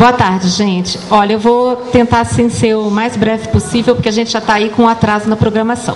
Boa tarde, gente. Olha, eu vou tentar assim, ser o mais breve possível, porque a gente já está aí com um atraso na programação.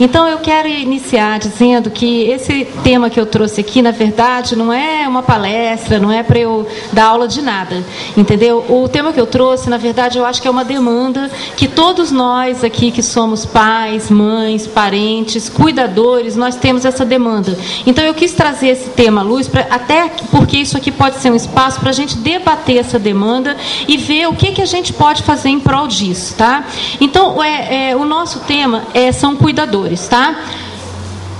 Então, eu quero iniciar dizendo que esse tema que eu trouxe aqui, na verdade, não é uma palestra, não é para eu dar aula de nada, entendeu? O tema que eu trouxe, na verdade, eu acho que é uma demanda que todos nós aqui, que somos pais, mães, parentes, cuidadores, nós temos essa demanda. Então, eu quis trazer esse tema à luz, pra, até porque isso aqui pode ser um espaço para a gente debater essa demanda e ver o que, que a gente pode fazer em prol disso, tá? Então, é, é o nosso tema é, são cuidadores, tá?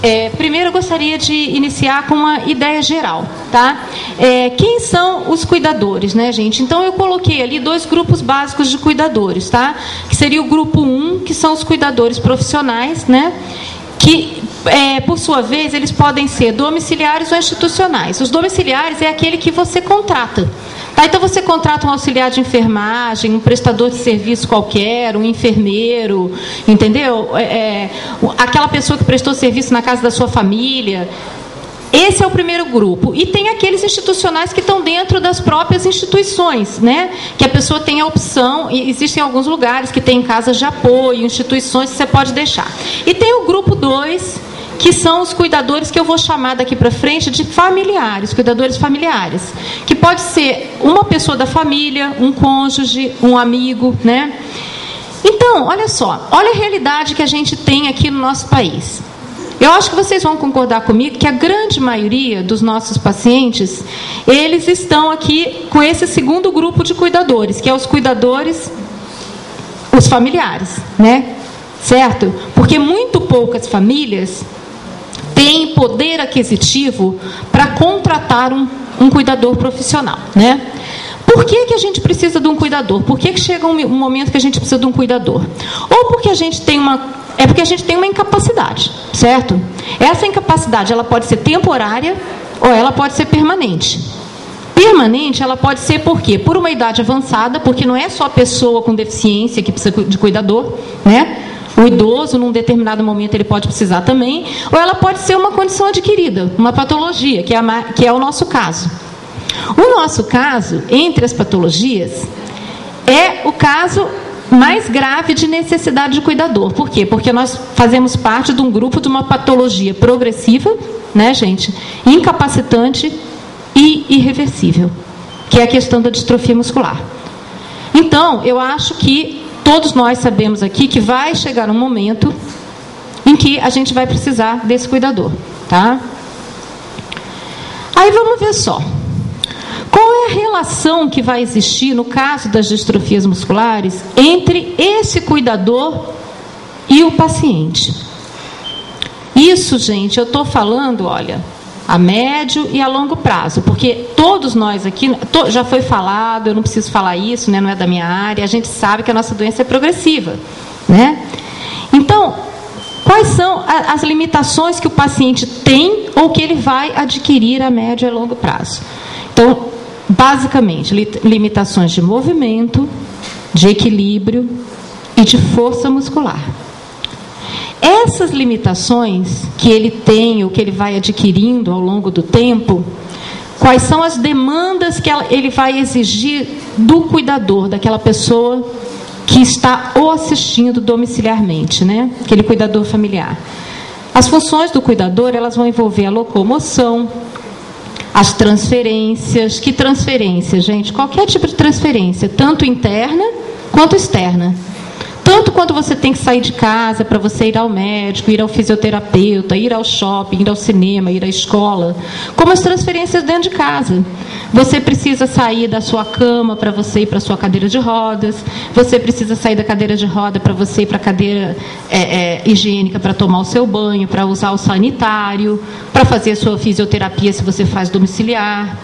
É, primeiro eu gostaria de iniciar com uma ideia geral, tá? É, quem são os cuidadores, né, gente? Então eu coloquei ali dois grupos básicos de cuidadores, tá? Que seria o grupo 1, um, que são os cuidadores profissionais, né? Que é, por sua vez, eles podem ser domiciliares ou institucionais. Os domiciliares é aquele que você contrata. Tá, então você contrata um auxiliar de enfermagem, um prestador de serviço qualquer, um enfermeiro, entendeu? É, é, aquela pessoa que prestou serviço na casa da sua família. Esse é o primeiro grupo. E tem aqueles institucionais que estão dentro das próprias instituições, né? Que a pessoa tem a opção, e existem alguns lugares que tem casas de apoio, instituições que você pode deixar. E tem o grupo 2, que são os cuidadores que eu vou chamar daqui para frente de familiares, cuidadores familiares, que pode ser uma pessoa da família, um cônjuge, um amigo, né? Então, olha só, olha a realidade que a gente tem aqui no nosso país. Eu acho que vocês vão concordar comigo que a grande maioria dos nossos pacientes, eles estão aqui com esse segundo grupo de cuidadores, que é os cuidadores, os familiares, né? Certo? Porque muito poucas famílias tem poder aquisitivo para contratar um, um, cuidador profissional, né? Por que, que a gente precisa de um cuidador? Por que, que chega um, um momento que a gente precisa de um cuidador? Ou porque a gente tem uma é porque a gente tem uma incapacidade, certo? Essa incapacidade ela pode ser temporária ou ela pode ser permanente. Permanente ela pode ser por quê? Por uma idade avançada, porque não é só pessoa com deficiência que precisa de cuidador, né? O idoso, num determinado momento, ele pode precisar também, ou ela pode ser uma condição adquirida, uma patologia, que é, a, que é o nosso caso. O nosso caso, entre as patologias, é o caso mais grave de necessidade de cuidador. Por quê? Porque nós fazemos parte de um grupo de uma patologia progressiva, né, gente? Incapacitante e irreversível, que é a questão da distrofia muscular. Então, eu acho que todos nós sabemos aqui que vai chegar um momento em que a gente vai precisar desse cuidador, tá? Aí vamos ver só. Qual é a relação que vai existir no caso das distrofias musculares entre esse cuidador e o paciente? Isso, gente, eu estou falando, olha, a médio e a longo prazo, porque todos nós aqui, já foi falado, eu não preciso falar isso, né, não é da minha área, a gente sabe que a nossa doença é progressiva. Né? Então, quais são as limitações que o paciente tem ou que ele vai adquirir a médio e longo prazo? Então, basicamente, li, limitações de movimento, de equilíbrio e de força muscular. Essas limitações que ele tem, ou que ele vai adquirindo ao longo do tempo, quais são as demandas que ele vai exigir do cuidador, daquela pessoa que está o assistindo domiciliarmente, né? Aquele cuidador familiar. As funções do cuidador, elas vão envolver a locomoção, as transferências. Que transferência, gente? Qualquer tipo de transferência, tanto interna quanto externa. Tanto quanto você tem que sair de casa para você ir ao médico, ir ao fisioterapeuta, ir ao shopping, ir ao cinema, ir à escola, como as transferências dentro de casa. Você precisa sair da sua cama para você ir para a sua cadeira de rodas, você precisa sair da cadeira de roda para você ir para a cadeira é, é, higiênica para tomar o seu banho, para usar o sanitário, para fazer a sua fisioterapia se você faz domiciliar.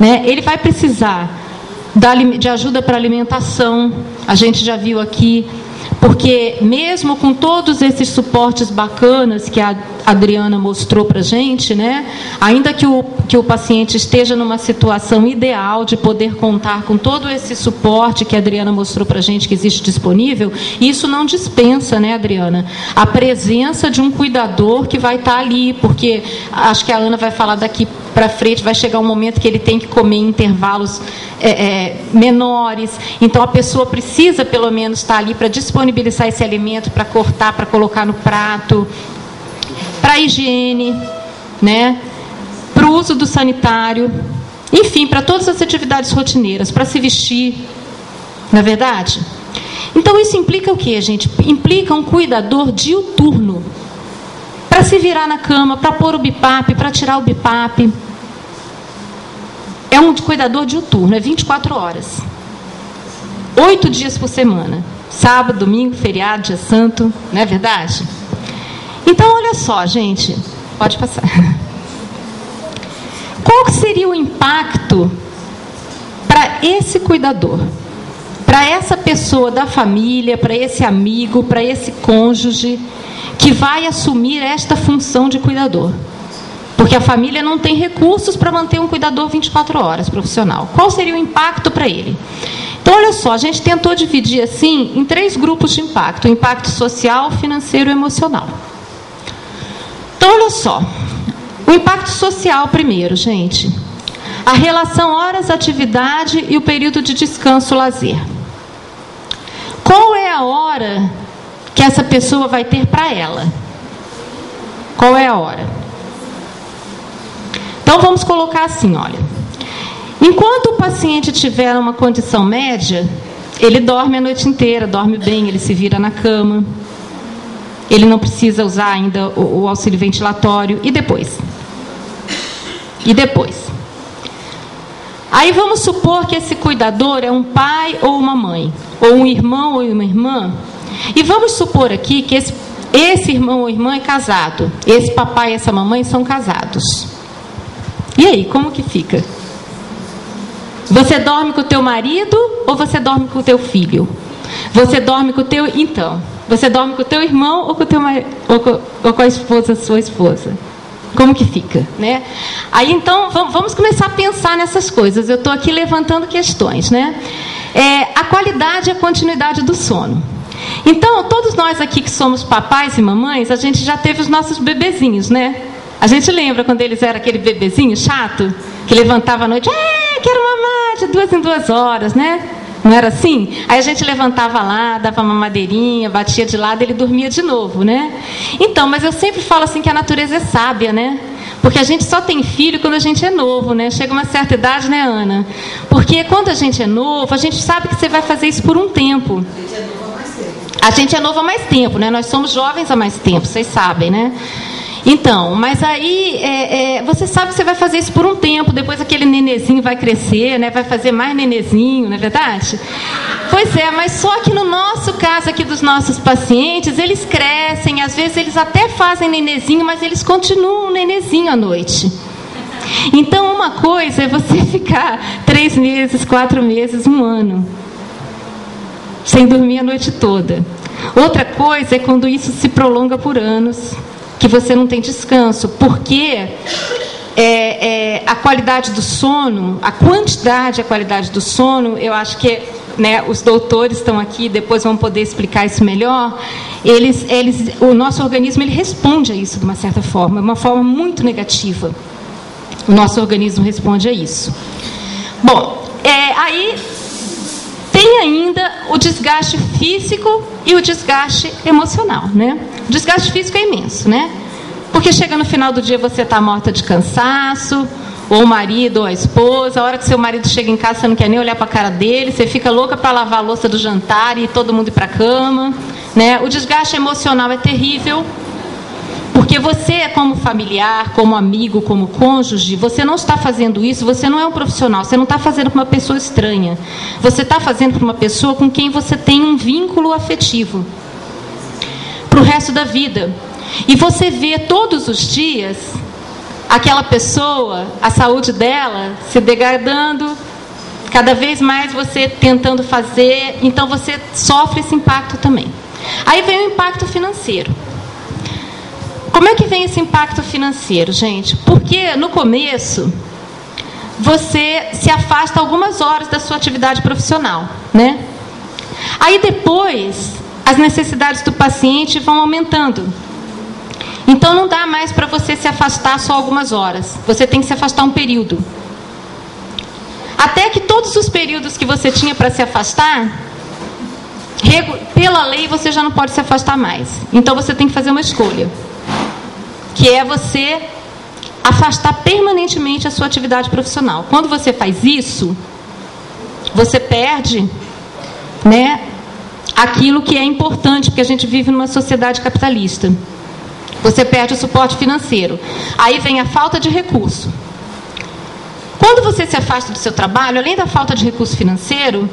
Né? Ele vai precisar de ajuda para alimentação. A gente já viu aqui porque mesmo com todos esses suportes bacanas que a Adriana mostrou para gente, né, ainda que o, que o paciente esteja numa situação ideal de poder contar com todo esse suporte que a Adriana mostrou para a gente que existe disponível, isso não dispensa, né, Adriana, a presença de um cuidador que vai estar tá ali, porque acho que a Ana vai falar daqui para frente, vai chegar um momento que ele tem que comer em intervalos é, é, menores. Então a pessoa precisa pelo menos estar ali para disponibilizar esse alimento, para cortar, para colocar no prato, para higiene, né? Para o uso do sanitário, enfim, para todas as atividades rotineiras, para se vestir, não é verdade? Então isso implica o que, gente? Implica um cuidador diuturno para se virar na cama, para pôr o bipap, para tirar o bipap. É um cuidador diuturno, é 24 horas. Oito dias por semana. Sábado, domingo, feriado, dia santo, não é verdade? Então, olha só, gente. Pode passar. Qual seria o impacto para esse cuidador? Para essa pessoa da família, para esse amigo, para esse cônjuge que vai assumir esta função de cuidador. Porque a família não tem recursos para manter um cuidador 24 horas profissional. Qual seria o impacto para ele? Então, olha só, a gente tentou dividir assim em três grupos de impacto: impacto social, financeiro e emocional. Então, olha só, o impacto social primeiro, gente. A relação horas-atividade e o período de descanso-lazer. Qual é a hora que essa pessoa vai ter para ela. Qual é a hora? Então vamos colocar assim, olha. Enquanto o paciente tiver uma condição média, ele dorme a noite inteira, dorme bem, ele se vira na cama. Ele não precisa usar ainda o, o auxílio ventilatório. E depois? E depois? Aí vamos supor que esse cuidador é um pai ou uma mãe, ou um irmão ou uma irmã e vamos supor aqui que esse, esse irmão ou irmã é casado. Esse papai e essa mamãe são casados. E aí, como que fica? Você dorme com o teu marido ou você dorme com o teu filho? Você dorme com o teu. Então, você dorme com o teu irmão ou com, teu, ou com, ou com a esposa, sua esposa? Como que fica, né? Aí então vamos começar a pensar nessas coisas. Eu estou aqui levantando questões, né? É, a qualidade e a continuidade do sono. Então, todos nós aqui que somos papais e mamães, a gente já teve os nossos bebezinhos, né? A gente lembra quando eles eram aquele bebezinho chato, que levantava à noite, é, quero mamar de duas em duas horas, né? Não era assim? Aí a gente levantava lá, dava uma madeirinha, batia de lado, ele dormia de novo, né? Então, mas eu sempre falo assim que a natureza é sábia, né? Porque a gente só tem filho quando a gente é novo, né? Chega uma certa idade, né, Ana? Porque quando a gente é novo, a gente sabe que você vai fazer isso por um tempo. A gente é novo a gente é novo há mais tempo, né? Nós somos jovens há mais tempo, vocês sabem, né? Então, mas aí é, é, você sabe que você vai fazer isso por um tempo, depois aquele nenezinho vai crescer, né? Vai fazer mais nenezinho, não é verdade? Pois é, mas só que no nosso caso aqui dos nossos pacientes, eles crescem, às vezes eles até fazem nenezinho, mas eles continuam nenezinho à noite. Então, uma coisa é você ficar três meses, quatro meses, um ano sem dormir a noite toda. Outra coisa é quando isso se prolonga por anos, que você não tem descanso, porque é, é, a qualidade do sono, a quantidade e a qualidade do sono, eu acho que né, os doutores estão aqui, depois vão poder explicar isso melhor. Eles, eles, o nosso organismo ele responde a isso de uma certa forma, uma forma muito negativa. O nosso organismo responde a isso. Bom, é, aí tem ainda o desgaste físico e o desgaste emocional, né? O desgaste físico é imenso, né? Porque chega no final do dia você está morta de cansaço, ou o marido ou a esposa, a hora que seu marido chega em casa você não quer nem olhar para a cara dele, você fica louca para lavar a louça do jantar e todo mundo ir para a cama, né? O desgaste emocional é terrível, porque você, como familiar, como amigo, como cônjuge, você não está fazendo isso, você não é um profissional, você não está fazendo para uma pessoa estranha. Você está fazendo para uma pessoa com quem você tem um vínculo afetivo para o resto da vida. E você vê todos os dias aquela pessoa, a saúde dela se degradando, cada vez mais você tentando fazer, então você sofre esse impacto também. Aí vem o impacto financeiro. como é que vem esse impacto financeiro, gente? Porque no começo você se afasta algumas horas da sua atividade profissional, né? Aí depois as necessidades do paciente vão aumentando. Então não dá mais para você se afastar só algumas horas. Você tem que se afastar um período. Até que todos os períodos que você tinha para se afastar, pela lei você já não pode se afastar mais. Então você tem que fazer uma escolha. Que é você afastar permanentemente a sua atividade profissional. Quando você faz isso, você perde, né, aquilo que é importante, porque a gente vive numa sociedade capitalista. Você perde o suporte financeiro. Aí vem a falta de recurso. Quando você se afasta do seu trabalho, além da falta de recurso financeiro,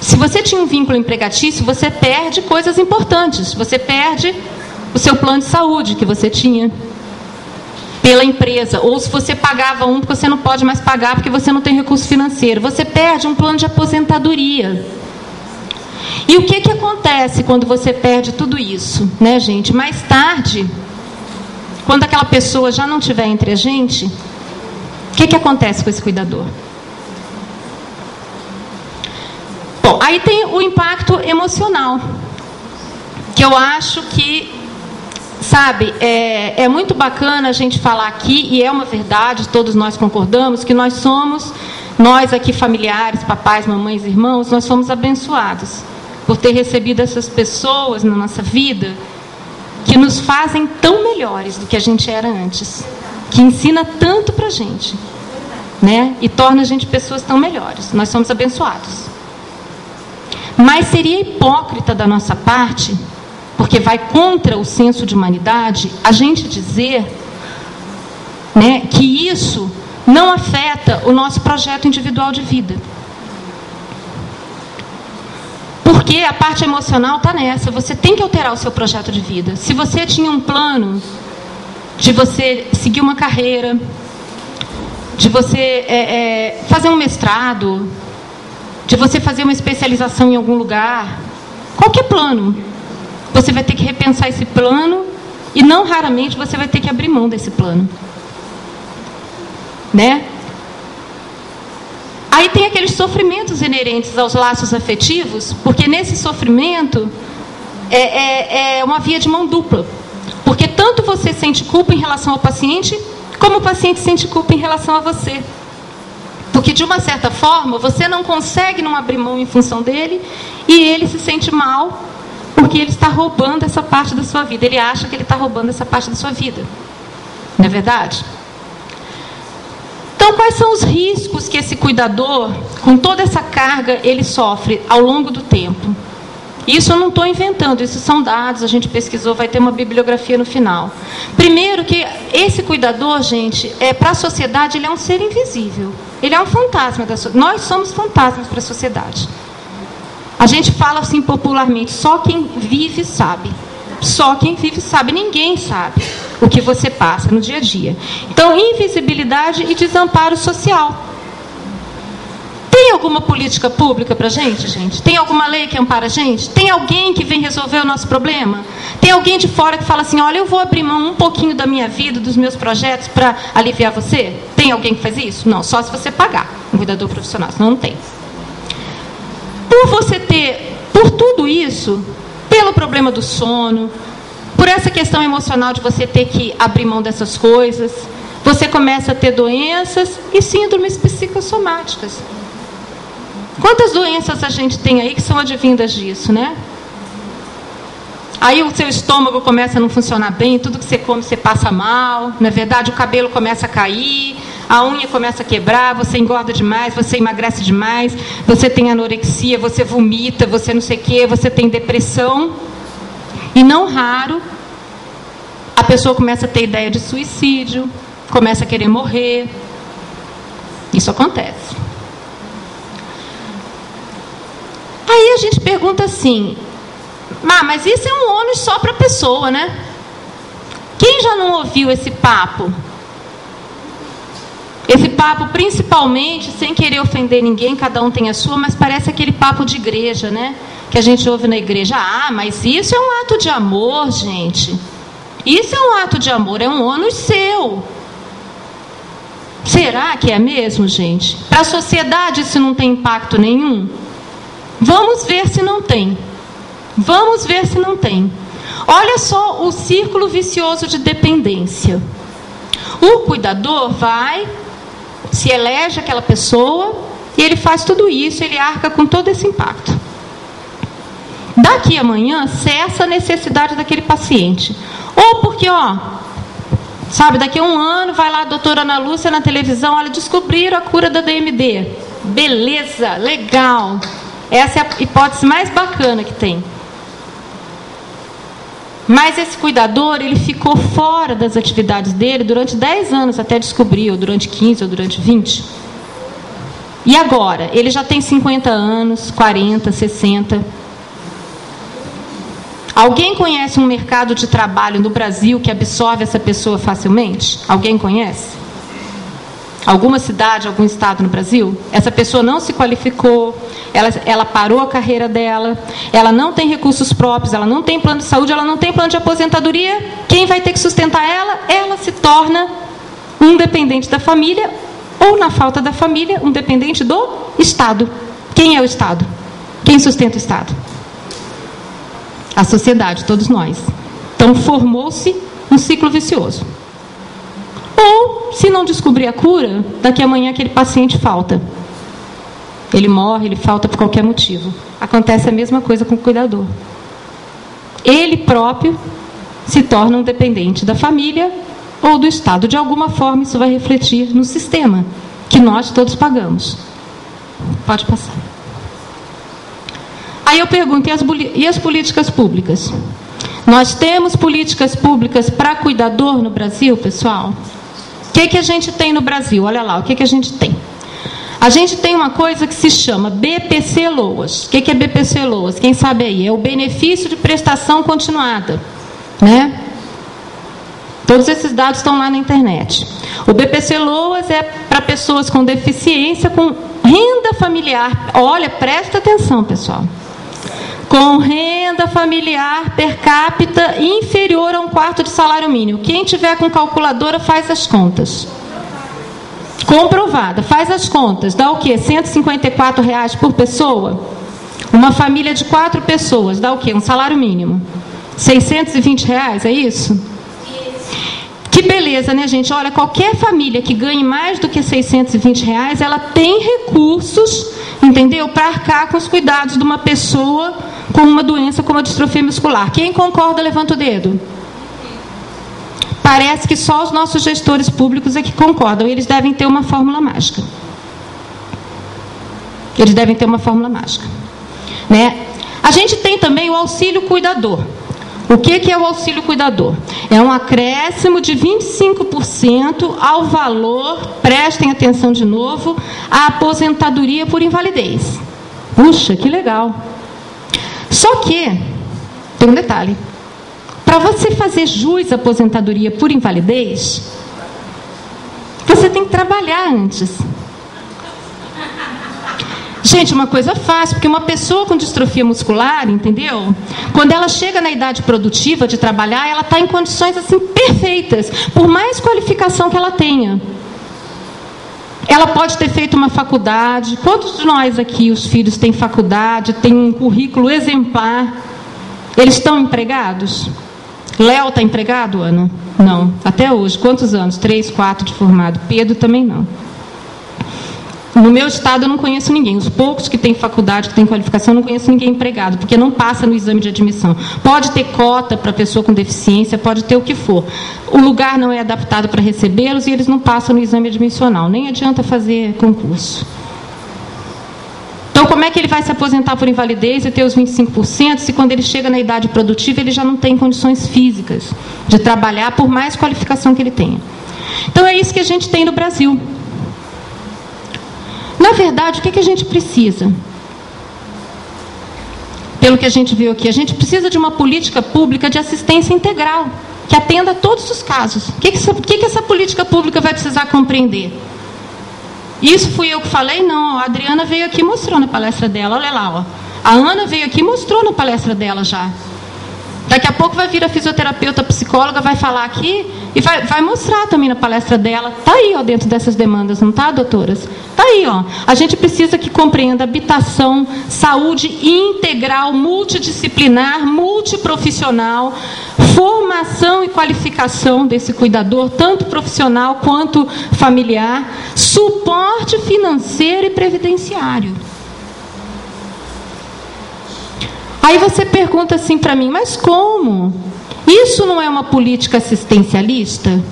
se você tinha um vínculo empregatício, você perde coisas importantes. Você perde o seu plano de saúde que você tinha pela empresa, ou se você pagava um porque você não pode mais pagar porque você não tem recurso financeiro, você perde um plano de aposentadoria. E o que, que acontece quando você perde tudo isso, né, gente? Mais tarde, quando aquela pessoa já não estiver entre a gente, o que, que acontece com esse cuidador? Bom, aí tem o impacto emocional, que eu acho que, sabe, é, é muito bacana a gente falar aqui, e é uma verdade, todos nós concordamos, que nós somos, nós aqui familiares, papais, mamães, irmãos, nós somos abençoados por ter recebido essas pessoas na nossa vida que nos fazem tão melhores do que a gente era antes, que ensina tanto para a gente, né? E torna a gente pessoas tão melhores. Nós somos abençoados. Mas seria hipócrita da nossa parte, porque vai contra o senso de humanidade, a gente dizer, né, que isso não afeta o nosso projeto individual de vida. Porque a parte emocional está nessa. Você tem que alterar o seu projeto de vida. Se você tinha um plano de você seguir uma carreira, de você é, é, fazer um mestrado, de você fazer uma especialização em algum lugar, qualquer plano, você vai ter que repensar esse plano e não raramente você vai ter que abrir mão desse plano. Né? Aí tem aqueles sofrimentos inerentes aos laços afetivos, porque nesse sofrimento é, é, é uma via de mão dupla. Porque tanto você sente culpa em relação ao paciente, como o paciente sente culpa em relação a você. Porque, de uma certa forma, você não consegue não abrir mão em função dele e ele se sente mal porque ele está roubando essa parte da sua vida. Ele acha que ele está roubando essa parte da sua vida. Não é verdade? Então, quais são os riscos que esse cuidador, com toda essa carga, ele sofre ao longo do tempo? Isso eu não estou inventando, isso são dados, a gente pesquisou, vai ter uma bibliografia no final. Primeiro que esse cuidador, gente, é para a sociedade ele é um ser invisível. Ele é um fantasma da sociedade. Nós somos fantasmas para a sociedade. A gente fala assim popularmente, só quem vive sabe. Só quem vive sabe, ninguém sabe o que você passa no dia a dia. Então, invisibilidade e desamparo social. Tem alguma política pública para gente, gente? Tem alguma lei que ampara a gente? Tem alguém que vem resolver o nosso problema? Tem alguém de fora que fala assim: olha, eu vou abrir mão um pouquinho da minha vida, dos meus projetos para aliviar você? Tem alguém que faz isso? Não, só se você pagar um cuidador profissional, senão não tem. Por você ter, por tudo isso, pelo problema do sono, por essa questão emocional de você ter que abrir mão dessas coisas, você começa a ter doenças e síndromes psicossomáticas. Quantas doenças a gente tem aí que são advindas disso, né? Aí o seu estômago começa a não funcionar bem, tudo que você come você passa mal, na é verdade o cabelo começa a cair, a unha começa a quebrar, você engorda demais, você emagrece demais, você tem anorexia, você vomita, você não sei o quê, você tem depressão. E não raro, a pessoa começa a ter ideia de suicídio, começa a querer morrer. Isso acontece. Aí a gente pergunta assim: ah, mas isso é um ônus só para a pessoa, né? Quem já não ouviu esse papo? Esse papo, principalmente, sem querer ofender ninguém, cada um tem a sua, mas parece aquele papo de igreja, né? Que a gente ouve na igreja. Ah, mas isso é um ato de amor, gente. Isso é um ato de amor, é um ônus seu. Será que é mesmo, gente? Para a sociedade isso não tem impacto nenhum? Vamos ver se não tem. Vamos ver se não tem. Olha só o círculo vicioso de dependência. O cuidador vai, se elege aquela pessoa e ele faz tudo isso, ele arca com todo esse impacto. Daqui amanhã cessa a necessidade daquele paciente. Ou porque, ó, sabe, daqui a um ano vai lá a doutora Ana Lúcia na televisão, olha, descobriram a cura da DMD. Beleza, legal. Essa é a hipótese mais bacana que tem. Mas esse cuidador, ele ficou fora das atividades dele durante 10 anos até descobrir, ou durante 15, ou durante 20. E agora? Ele já tem 50 anos, 40, 60. Alguém conhece um mercado de trabalho no Brasil que absorve essa pessoa facilmente? Alguém conhece? Alguma cidade, algum estado no Brasil? Essa pessoa não se qualificou, ela, ela parou a carreira dela, ela não tem recursos próprios, ela não tem plano de saúde, ela não tem plano de aposentadoria. Quem vai ter que sustentar ela? Ela se torna um dependente da família ou, na falta da família, um dependente do Estado. Quem é o Estado? Quem sustenta o Estado? A sociedade, todos nós. Então formou-se um ciclo vicioso. Ou, se não descobrir a cura, daqui amanhã aquele paciente falta. Ele morre, ele falta por qualquer motivo. Acontece a mesma coisa com o cuidador. Ele próprio se torna um dependente da família ou do Estado. De alguma forma, isso vai refletir no sistema que nós todos pagamos. Pode passar. Aí eu pergunto: e as, e as políticas públicas? Nós temos políticas públicas para cuidador no Brasil, pessoal? O que, que a gente tem no Brasil? Olha lá, o que, que a gente tem? A gente tem uma coisa que se chama BPC Loas. O que, que é BPC Loas? Quem sabe aí? É o benefício de prestação continuada. Né? Todos esses dados estão lá na internet. O BPC Loas é para pessoas com deficiência, com renda familiar. Olha, presta atenção, pessoal com renda familiar per capita inferior a um quarto de salário mínimo. Quem tiver com calculadora faz as contas. Comprovada, faz as contas. Dá o quê? 154 reais por pessoa? Uma família de quatro pessoas dá o quê? Um salário mínimo. 620 reais, é isso? Que beleza, né, gente? Olha, qualquer família que ganhe mais do que 620 reais, ela tem recursos, entendeu? Para arcar com os cuidados de uma pessoa com uma doença como a distrofia muscular. Quem concorda, levanta o dedo. Parece que só os nossos gestores públicos é que concordam. Eles devem ter uma fórmula mágica. Eles devem ter uma fórmula mágica. Né? A gente tem também o auxílio cuidador. O que, que é o auxílio cuidador? É um acréscimo de 25% ao valor, prestem atenção de novo, a aposentadoria por invalidez. Puxa, que legal. Só que, tem um detalhe: para você fazer jus à aposentadoria por invalidez, você tem que trabalhar antes. Gente, uma coisa fácil, porque uma pessoa com distrofia muscular, entendeu? Quando ela chega na idade produtiva de trabalhar, ela está em condições assim perfeitas, por mais qualificação que ela tenha. Ela pode ter feito uma faculdade. Quantos de nós aqui, os filhos, têm faculdade, têm um currículo exemplar? Eles estão empregados? Léo está empregado, Ana? Não. Até hoje. Quantos anos? Três, quatro de formado. Pedro também não. No meu estado eu não conheço ninguém. Os poucos que têm faculdade, que têm qualificação, eu não conheço ninguém empregado, porque não passa no exame de admissão. Pode ter cota para pessoa com deficiência, pode ter o que for. O lugar não é adaptado para recebê-los e eles não passam no exame admissional. Nem adianta fazer concurso. Então, como é que ele vai se aposentar por invalidez e ter os 25%, se quando ele chega na idade produtiva ele já não tem condições físicas de trabalhar, por mais qualificação que ele tenha? Então, é isso que a gente tem no Brasil. Na verdade, o que, que a gente precisa? Pelo que a gente viu aqui, a gente precisa de uma política pública de assistência integral, que atenda a todos os casos. O que, que, essa, que, que essa política pública vai precisar compreender? Isso fui eu que falei? Não, a Adriana veio aqui e mostrou na palestra dela. Olha lá, ó. A Ana veio aqui e mostrou na palestra dela já. Daqui a pouco vai vir a fisioterapeuta, a psicóloga, vai falar aqui e vai, vai mostrar também na palestra dela. Está aí, ó, dentro dessas demandas, não está, doutoras? Está aí, ó. A gente precisa que compreenda habitação, saúde integral, multidisciplinar, multiprofissional, formação e qualificação desse cuidador, tanto profissional quanto familiar, suporte financeiro e previdenciário. Aí você pergunta assim para mim, mas como? Isso não é uma política assistencialista?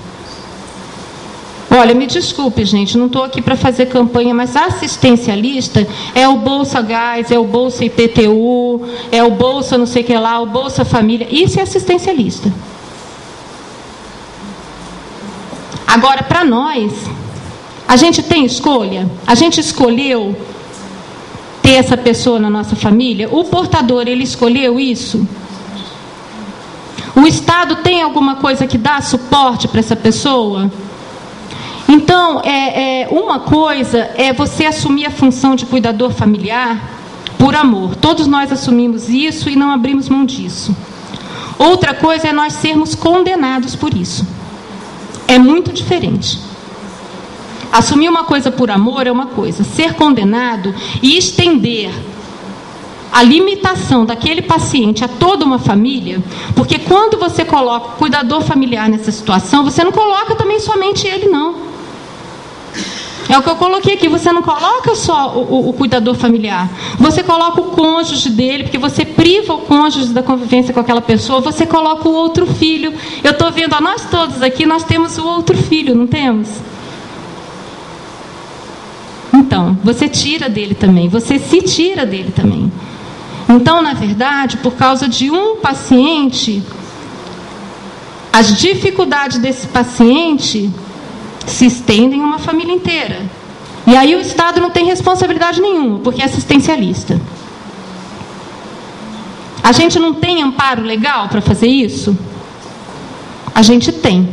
Olha, me desculpe, gente, não estou aqui para fazer campanha, mas assistencialista é o Bolsa Gás, é o Bolsa IPTU, é o Bolsa não sei o que lá, o Bolsa Família. Isso é assistencialista. Agora, para nós, a gente tem escolha? A gente escolheu ter essa pessoa na nossa família? O portador, ele escolheu isso? O Estado tem alguma coisa que dá suporte para essa pessoa? Então, é, é, uma coisa é você assumir a função de cuidador familiar por amor. Todos nós assumimos isso e não abrimos mão disso. Outra coisa é nós sermos condenados por isso. É muito diferente. Assumir uma coisa por amor é uma coisa, ser condenado e estender a limitação daquele paciente a toda uma família, porque quando você coloca o cuidador familiar nessa situação, você não coloca também somente ele, não. É o que eu coloquei aqui. Você não coloca só o, o, o, cuidador familiar. Você coloca o cônjuge dele, porque você priva o cônjuge da convivência com aquela pessoa. Você coloca o outro filho. Eu estou vendo, a nós todos aqui, nós temos o outro filho, não temos? Então, você tira dele também, você se tira dele também. Então, na verdade, por causa de um paciente, as dificuldades desse paciente se estendem em uma família inteira. E aí o Estado não tem responsabilidade nenhuma, porque é assistencialista. A gente não tem amparo legal para fazer isso? A gente tem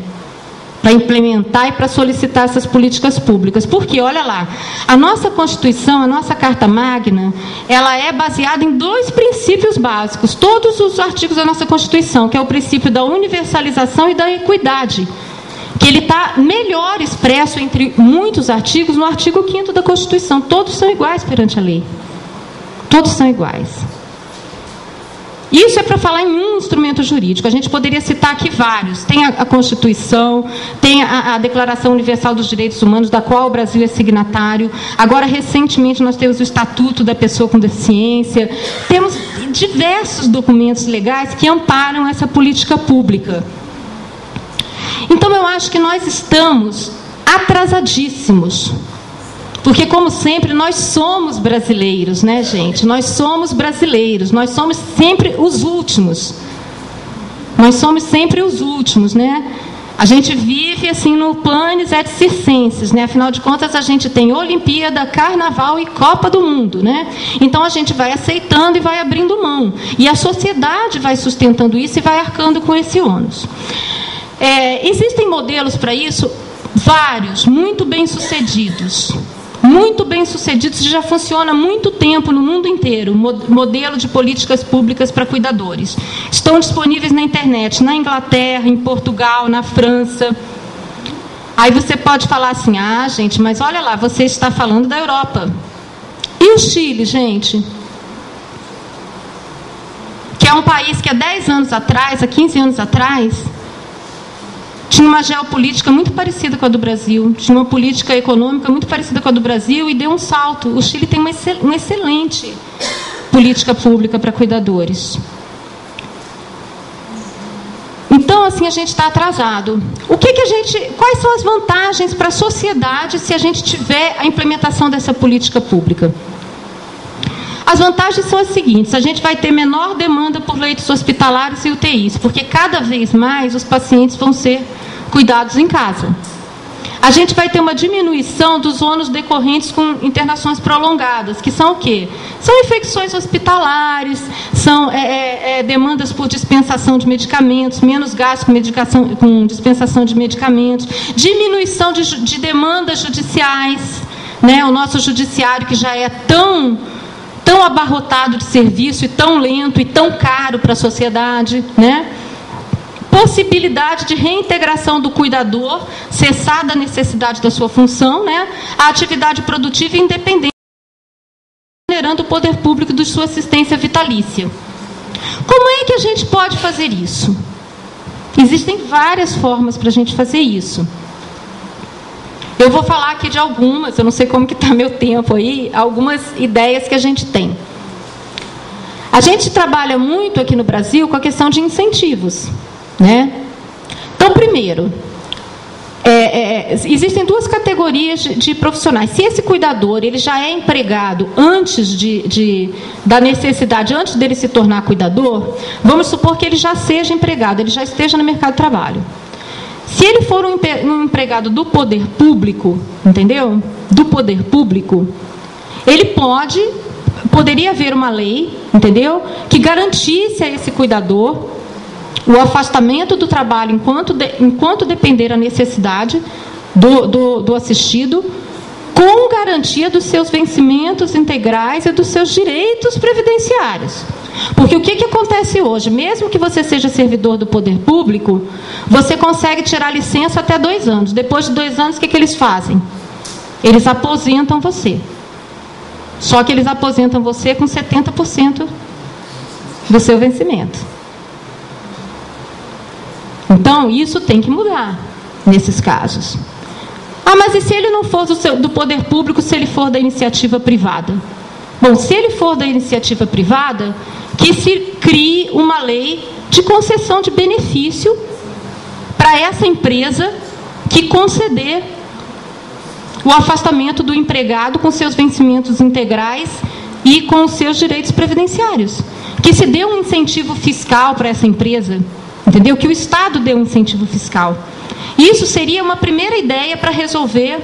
para implementar e para solicitar essas políticas públicas. Porque, olha lá, a nossa Constituição, a nossa Carta Magna, ela é baseada em dois princípios básicos, todos os artigos da nossa Constituição, que é o princípio da universalização e da equidade, que ele está melhor expresso entre muitos artigos no artigo 5 da Constituição. Todos são iguais perante a lei. Todos são iguais. Isso é para falar em um instrumento jurídico. A gente poderia citar aqui vários. Tem a, Constituição, tem a, a, Declaração Universal dos Direitos Humanos, da qual o Brasil é signatário. Agora, recentemente, nós temos o Estatuto da Pessoa com Deficiência. Temos diversos documentos legais que amparam essa política pública. Então, eu acho que nós estamos atrasadíssimos porque, como sempre, nós somos brasileiros, né, gente? Nós somos brasileiros, nós somos sempre os últimos. Nós somos sempre os últimos, né? A gente vive assim no planes et circenses, né? Afinal de contas, a gente tem Olimpíada, Carnaval e Copa do Mundo, né? Então a gente vai aceitando e vai abrindo mão. E a sociedade vai sustentando isso e vai arcando com esse ônus. É, existem modelos para isso? Vários, muito bem sucedidos muito bem sucedidos já funciona há muito tempo no mundo inteiro, modelo de políticas públicas para cuidadores. Estão disponíveis na internet, na Inglaterra, em Portugal, na França. Aí você pode falar assim: ah, gente, mas olha lá, você está falando da Europa. E o Chile, gente? Que é um país que há 10 anos atrás, há 15 anos atrás, tinha uma geopolítica muito parecida com a do Brasil, tinha uma política econômica muito parecida com a do Brasil e deu um salto. O Chile tem uma, uma excelente política pública para cuidadores. Então, assim, a gente está atrasado. O que, que a gente. Quais são as vantagens para a sociedade se a gente tiver a implementação dessa política pública? As vantagens são as seguintes: a gente vai ter menor demanda por leitos hospitalares e UTIs, porque cada vez mais os pacientes vão ser cuidados em casa. A gente vai ter uma diminuição dos ônus decorrentes com internações prolongadas, que são o quê? São infecções hospitalares, são é, é, é demandas por dispensação de medicamentos, menos gasto com, medicação, com dispensação de medicamentos, diminuição de, de demandas judiciais. Né? O nosso judiciário, que já é tão tão abarrotado de serviço e tão lento e tão caro para a sociedade, né? Possibilidade de reintegração do cuidador, cessada a necessidade da sua função, né? a atividade produtiva independente, generando o poder público de sua assistência vitalícia. Como é que a gente pode fazer isso? Existem várias formas para a gente fazer isso. Eu vou falar aqui de algumas, eu não sei como que está meu tempo aí, algumas ideias que a gente tem. A gente trabalha muito aqui no Brasil com a questão de incentivos, né? Então, primeiro, é, é, existem duas categorias de, de, profissionais. Se esse cuidador ele já é empregado antes de, de, da necessidade, antes dele se tornar cuidador, vamos supor que ele já seja empregado, ele já esteja no mercado de trabalho. Se ele for um empregado do poder público, entendeu? Do poder público, ele pode, poderia haver uma lei, entendeu? Que garantisse a esse cuidador o afastamento do trabalho enquanto, de, enquanto depender a necessidade do, do, do assistido, com garantia dos seus vencimentos integrais e dos seus direitos previdenciários. Porque o que, que acontece hoje? Mesmo que você seja servidor do poder público, você consegue tirar licença até dois anos. Depois de dois anos, o que, que eles fazem? Eles aposentam você. Só que eles aposentam você com 70% do seu vencimento. Então, isso tem que mudar nesses casos. Ah, mas e se ele não for do, seu, do poder público, se ele for da iniciativa privada? Bom, se ele for da iniciativa privada, que se crie uma lei de concessão de benefício para essa empresa que conceder o afastamento do empregado com seus vencimentos integrais e com os seus direitos previdenciários. Que se dê um incentivo fiscal para essa empresa, entendeu? Que o Estado dê um incentivo fiscal. Isso seria uma primeira ideia para resolver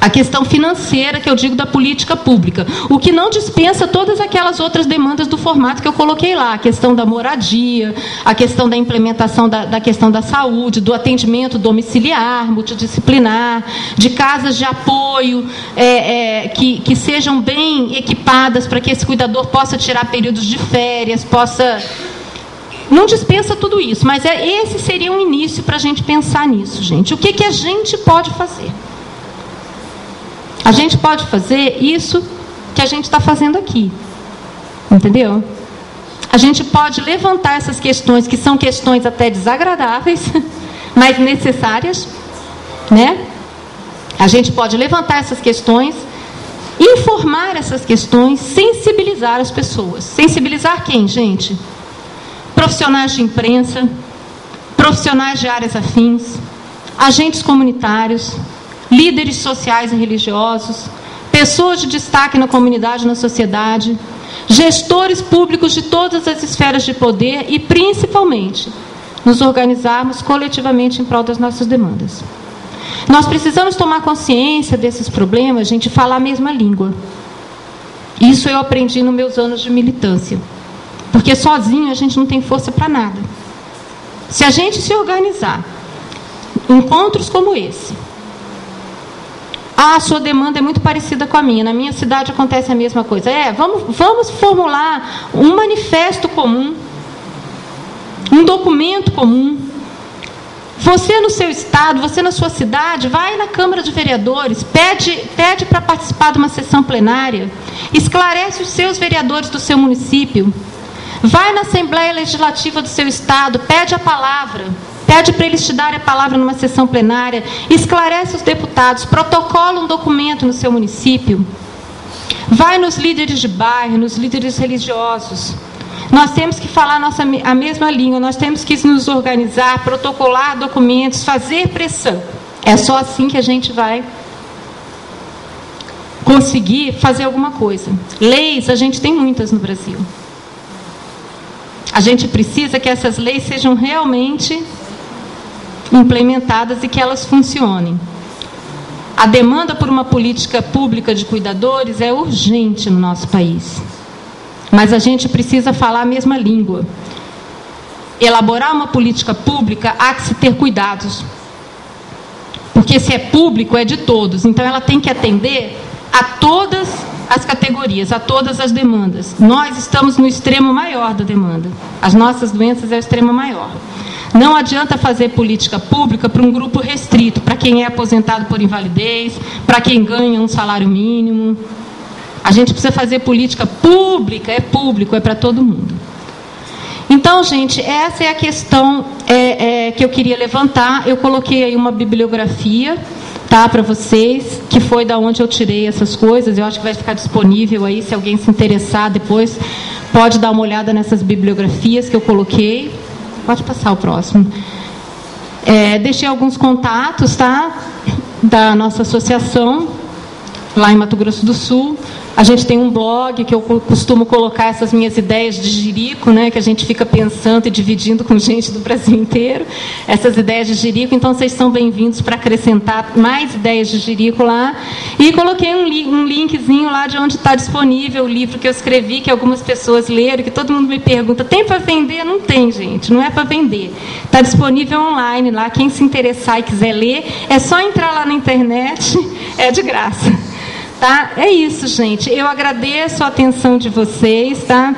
a questão financeira que eu digo da política pública, o que não dispensa todas aquelas outras demandas do formato que eu coloquei lá, a questão da moradia, a questão da implementação da, da questão da saúde, do atendimento domiciliar, multidisciplinar, de casas de apoio é, é, que, que sejam bem equipadas para que esse cuidador possa tirar períodos de férias, possa não dispensa tudo isso, mas é, esse seria um início para a gente pensar nisso, gente. O que, que a gente pode fazer? A gente pode fazer isso que a gente está fazendo aqui. Entendeu? A gente pode levantar essas questões, que são questões até desagradáveis, mas necessárias, né? A gente pode levantar essas questões, informar essas questões, sensibilizar as pessoas. Sensibilizar quem, gente? Profissionais de imprensa, profissionais de áreas afins, agentes comunitários, líderes sociais e religiosos, pessoas de destaque na comunidade e na sociedade, gestores públicos de todas as esferas de poder e, principalmente, nos organizarmos coletivamente em prol das nossas demandas. Nós precisamos tomar consciência desses problemas, gente, falar a mesma língua. Isso eu aprendi nos meus anos de militância. Porque sozinho a gente não tem força para nada. Se a gente se organizar, encontros como esse, ah, a sua demanda é muito parecida com a minha. Na minha cidade acontece a mesma coisa. É, vamos, vamos formular um manifesto comum, um documento comum. Você no seu estado, você na sua cidade, vai na Câmara de Vereadores, pede, pede para participar de uma sessão plenária, esclarece os seus vereadores do seu município, vai na Assembleia Legislativa do seu estado, pede a palavra pede para eles te darem a palavra numa sessão plenária, esclarece os deputados, protocola um documento no seu município, vai nos líderes de bairro, nos líderes religiosos. Nós temos que falar nossa, a mesma língua, nós temos que nos organizar, protocolar documentos, fazer pressão. É só assim que a gente vai conseguir fazer alguma coisa. Leis, a gente tem muitas no Brasil. A gente precisa que essas leis sejam realmente implementadas e que elas funcionem. A demanda por uma política pública de cuidadores é urgente no nosso país. Mas a gente precisa falar a mesma língua. Elaborar uma política pública há que se ter cuidados. Porque se é público, é de todos. Então ela tem que atender a todas as categorias, a todas as demandas. Nós estamos no extremo maior da demanda. As nossas doenças é o extremo maior. Não adianta fazer política pública para um grupo restrito, para quem é aposentado por invalidez, para quem ganha um salário mínimo. A gente precisa fazer política pública, é público, é para todo mundo. Então, gente, essa é a questão é, é, que eu queria levantar. Eu coloquei aí uma bibliografia tá, para vocês, que foi da onde eu tirei essas coisas. Eu acho que vai ficar disponível aí, se alguém se interessar depois, pode dar uma olhada nessas bibliografias que eu coloquei. Pode passar o próximo. É, deixei alguns contatos, tá, da nossa associação lá em Mato Grosso do Sul. A gente tem um blog que eu costumo colocar essas minhas ideias de jirico, né, que a gente fica pensando e dividindo com gente do Brasil inteiro, essas ideias de jirico. Então, vocês são bem-vindos para acrescentar mais ideias de jirico lá. E coloquei um, li um linkzinho lá de onde está disponível o livro que eu escrevi, que algumas pessoas leram, que todo mundo me pergunta: tem para vender? Não tem, gente, não é para vender. Está disponível online lá. Quem se interessar e quiser ler, é só entrar lá na internet, é de graça. Tá? É isso, gente. Eu agradeço a atenção de vocês, tá?